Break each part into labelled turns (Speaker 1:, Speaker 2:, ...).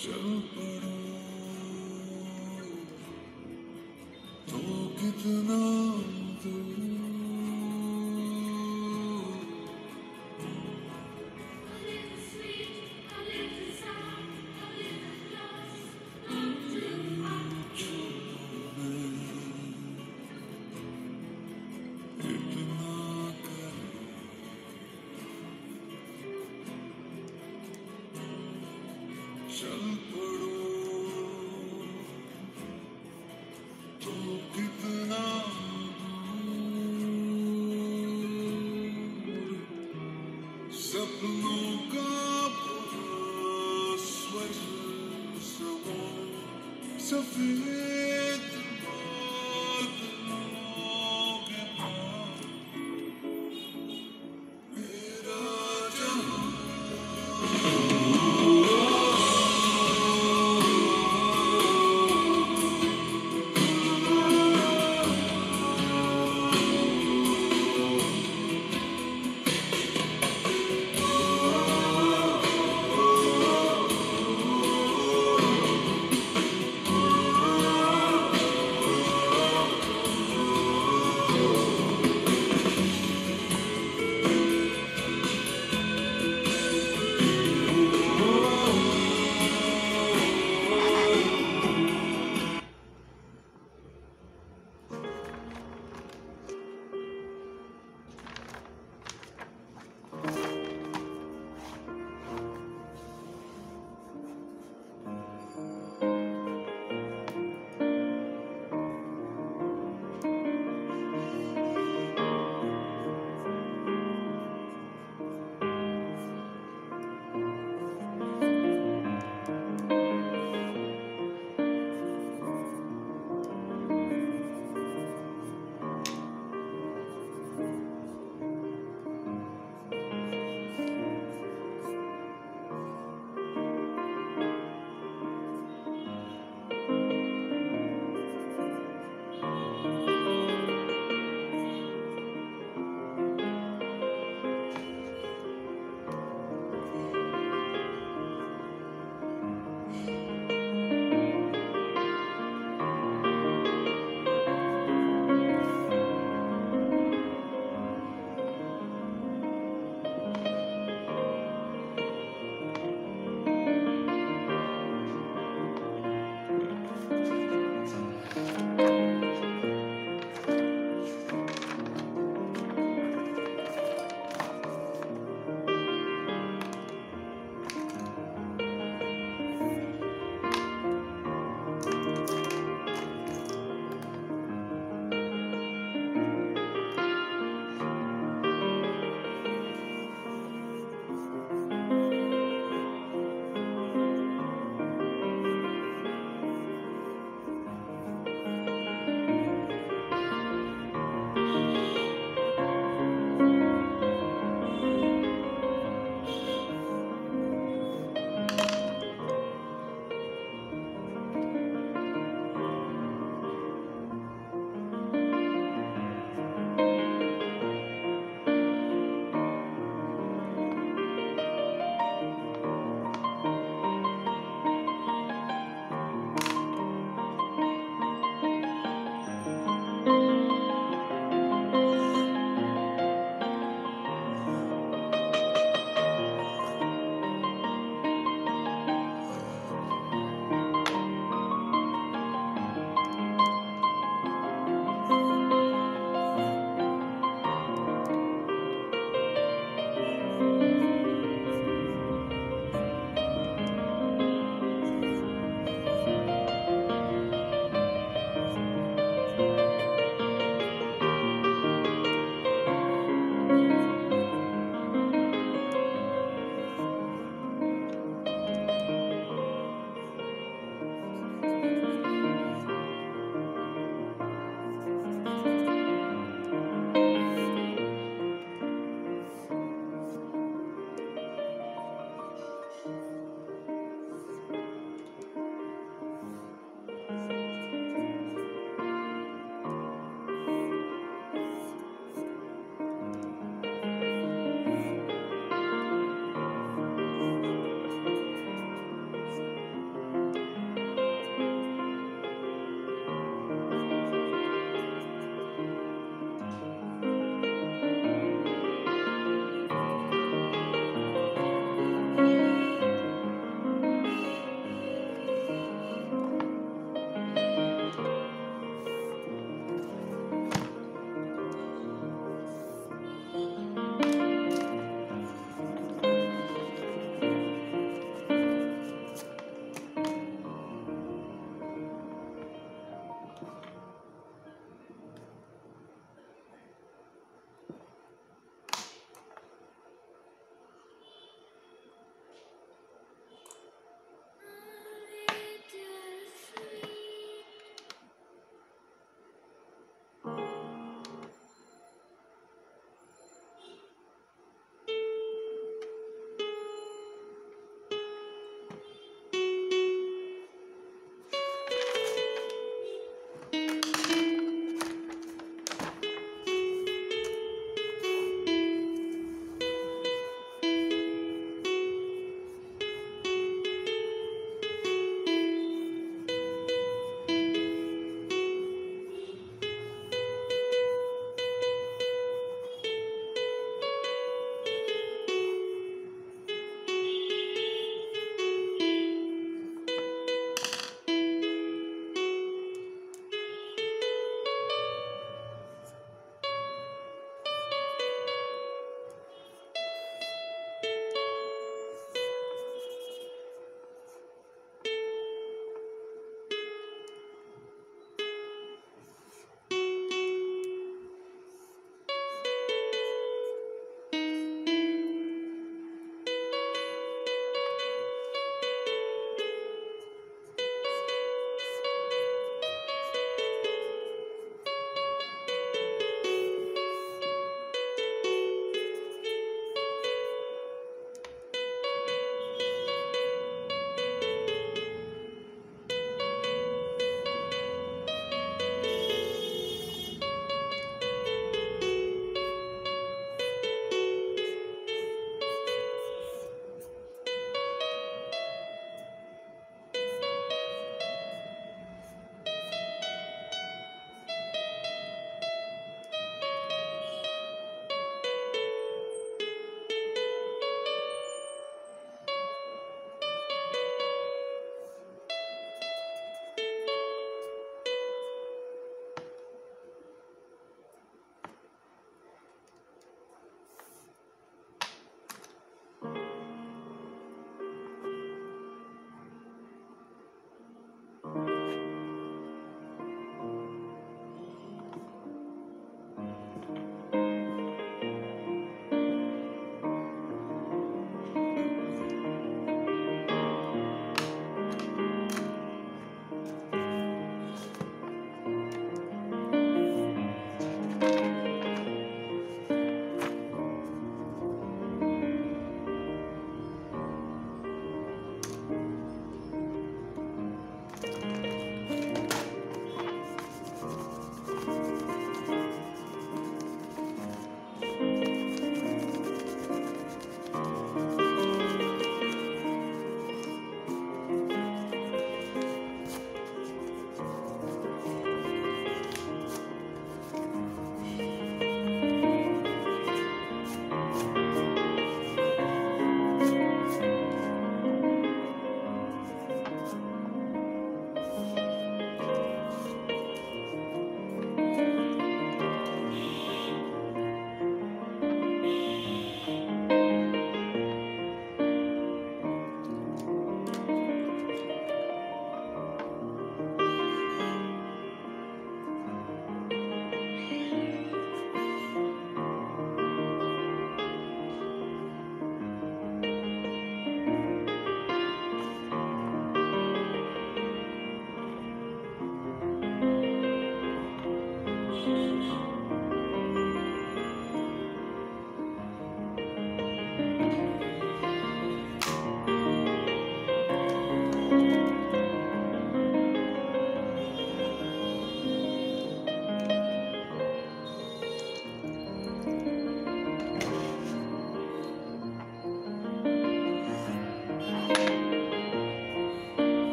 Speaker 1: Jones.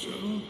Speaker 1: So.